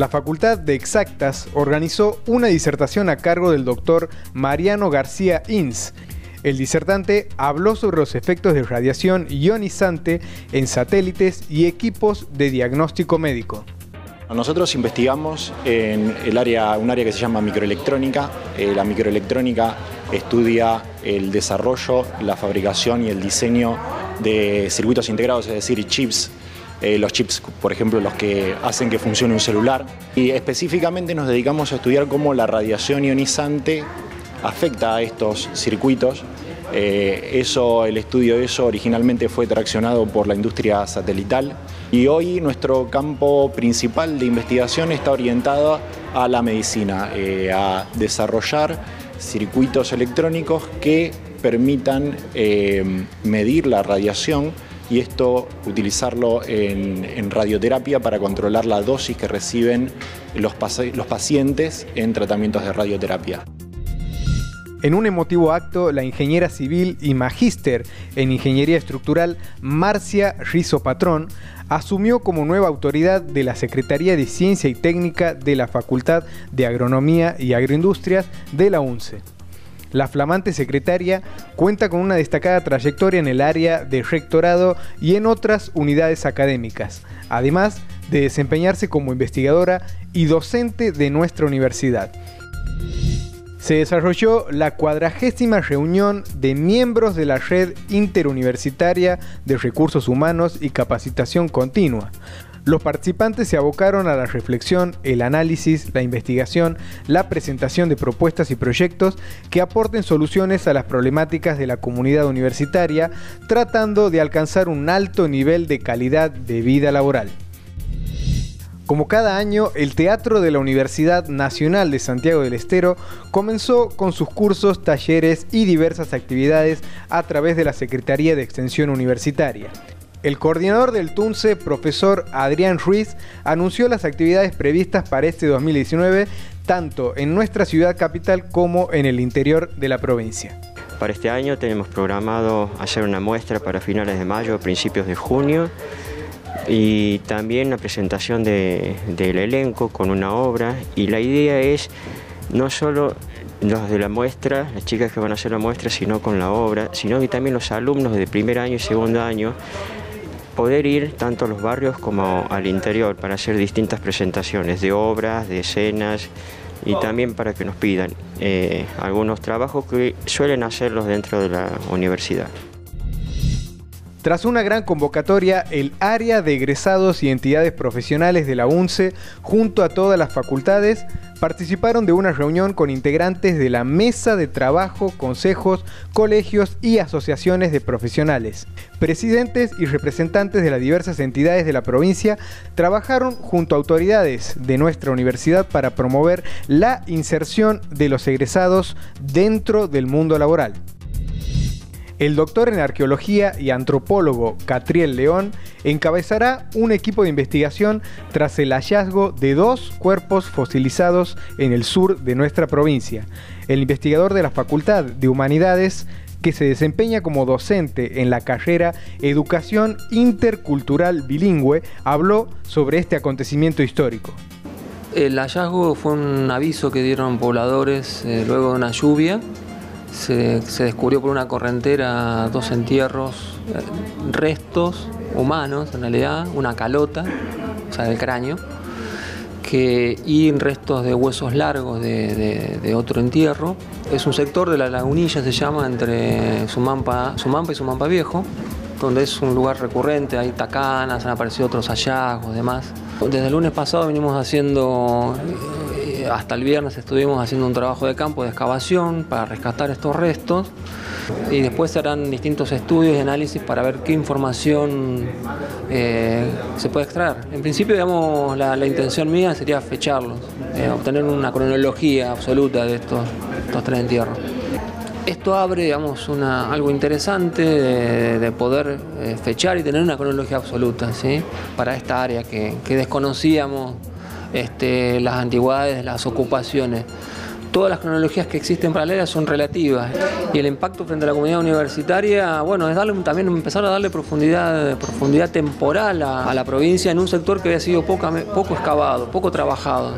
La Facultad de Exactas organizó una disertación a cargo del doctor Mariano García Inz. El disertante habló sobre los efectos de radiación ionizante en satélites y equipos de diagnóstico médico. Nosotros investigamos en el área, un área que se llama microelectrónica. Eh, la microelectrónica estudia el desarrollo, la fabricación y el diseño de circuitos integrados, es decir, chips eh, los chips, por ejemplo, los que hacen que funcione un celular. Y específicamente nos dedicamos a estudiar cómo la radiación ionizante afecta a estos circuitos. Eh, eso, el estudio de eso originalmente fue traccionado por la industria satelital y hoy nuestro campo principal de investigación está orientado a la medicina, eh, a desarrollar circuitos electrónicos que permitan medir la radiación y esto utilizarlo en, radioterapia para controlar la dosis que reciben los, los pacientes en tratamientos de radioterapia. En un emotivo acto, la ingeniera civil y magíster en ingeniería estructural Marcia Rizo Patrón asumió como nueva autoridad de la Secretaría de Ciencia y Técnica de la Facultad de Agronomía y Agroindustrias de la UNCE. La flamante secretaria cuenta con una destacada trayectoria en el área de rectorado y en otras unidades académicas, además de desempeñarse como investigadora y docente de nuestra universidad. Se desarrolló la cuadragésima reunión de miembros de la Red Interuniversitaria de Recursos Humanos y Capacitación Continua, los participantes se abocaron a la reflexión, el análisis, la investigación, la presentación de propuestas y proyectos que aporten soluciones a las problemáticas de la comunidad universitaria, tratando de alcanzar un alto nivel de calidad de vida laboral. Como cada año, el Teatro de la Universidad Nacional de Santiago del Estero comenzó con sus cursos, talleres y diversas actividades a través de la Secretaría de Extensión Universitaria. El coordinador del TUNCE, profesor Adrián Ruiz, anunció las actividades previstas para este 2019, tanto en nuestra ciudad capital como en el interior de la provincia. Para este año tenemos programado hacer una muestra para finales de mayo, principios de junio, y también la presentación del elenco con una obra. Y la idea es no solo los de la muestra, las chicas que van a hacer la muestra, sino con la obra, sino que también los alumnos de primer año y segundo año poder ir tanto a los barrios como al interior para hacer distintas presentaciones de obras, de escenas y también para que nos pidan eh, algunos trabajos que suelen hacerlos dentro de la universidad. Tras una gran convocatoria, el área de egresados y entidades profesionales de la UNCE, junto a todas las facultades, participaron de una reunión con integrantes de la mesa de trabajo, consejos, colegios y asociaciones de profesionales. Presidentes y representantes de las diversas entidades de la provincia trabajaron junto a autoridades de nuestra universidad para promover la inserción de los egresados dentro del mundo laboral. El doctor en arqueología y antropólogo Catriel León encabezará un equipo de investigación tras el hallazgo de dos cuerpos fosilizados en el sur de nuestra provincia. El investigador de la Facultad de Humanidades que se desempeña como docente en la carrera Educación Intercultural Bilingüe, habló sobre este acontecimiento histórico. El hallazgo fue un aviso que dieron pobladores eh, luego de una lluvia se, descubrió por una correntera dos entierros, eh, restos humanos en realidad, una calota, o sea, del cráneo, que, y restos de huesos largos de, otro entierro. Es un sector de la lagunilla, se llama, entre Sumampa, Sumampa y Sumampa Viejo, donde es un lugar recurrente, hay tacanas, han aparecido otros hallazgos, demás. Desde el lunes pasado venimos haciendo hasta el viernes estuvimos haciendo un trabajo de campo de excavación para rescatar estos restos y después serán distintos estudios y análisis para ver qué información eh, se puede extraer. En principio, digamos, la, intención mía sería fecharlos, eh, obtener una cronología absoluta de estos, tres entierros. Esto abre, digamos, una, algo interesante de, poder eh, fechar y tener una cronología absoluta para esta área que desconocíamos este, las antigüedades, las ocupaciones. todas las cronologías que existen paralelas son relativas y el impacto frente a la comunidad universitaria, bueno, es darle también empezar a darle profundidad, profundidad temporal a, la provincia en un sector que había sido poco excavado, poco trabajado.